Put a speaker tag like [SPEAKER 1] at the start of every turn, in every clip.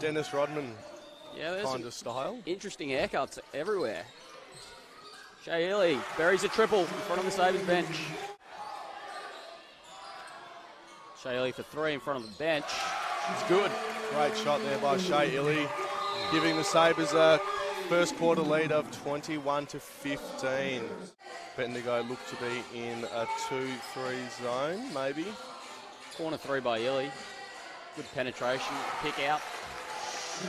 [SPEAKER 1] Dennis Rodman
[SPEAKER 2] Yeah, there's
[SPEAKER 1] kind of style.
[SPEAKER 2] interesting haircuts everywhere. Shea Ili buries a triple in front of the Sabres bench. Shea Ili for three in front of the bench. It's good.
[SPEAKER 1] Great shot there by Shea Ili, giving the Sabres a first quarter lead of 21 to 15. Bendigo look to be in a 2-3 zone, maybe.
[SPEAKER 2] Corner three by Ili. Good penetration. Kick out.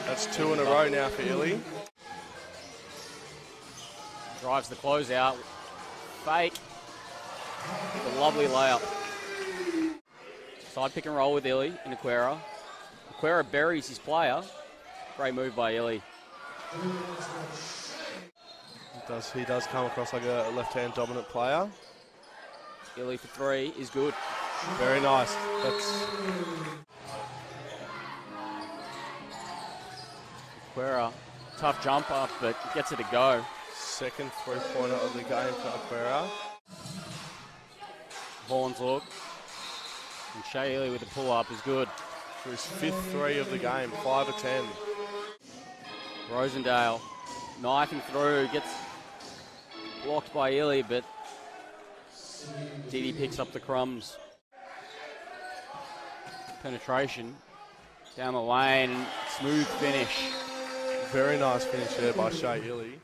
[SPEAKER 1] That's two in a row now for Ili.
[SPEAKER 2] Drives the closeout. Fake. The lovely layup. Side pick and roll with Ili in Aquera. Aquera buries his player. Great move by Ili.
[SPEAKER 1] He does, he does come across like a left-hand dominant player.
[SPEAKER 2] Ili for three is good.
[SPEAKER 1] Very nice. That's
[SPEAKER 2] Aquera, tough jumper, but gets it to go.
[SPEAKER 1] second three-pointer of the game for Aquera.
[SPEAKER 2] Horns look. And Shea Ili with the pull up is good.
[SPEAKER 1] For his fifth three of the game, five of ten.
[SPEAKER 2] Rosendale knifing through, gets blocked by Ili, but Didi picks up the crumbs. Penetration down the lane, smooth finish.
[SPEAKER 1] Very nice finish there by Shea Ili.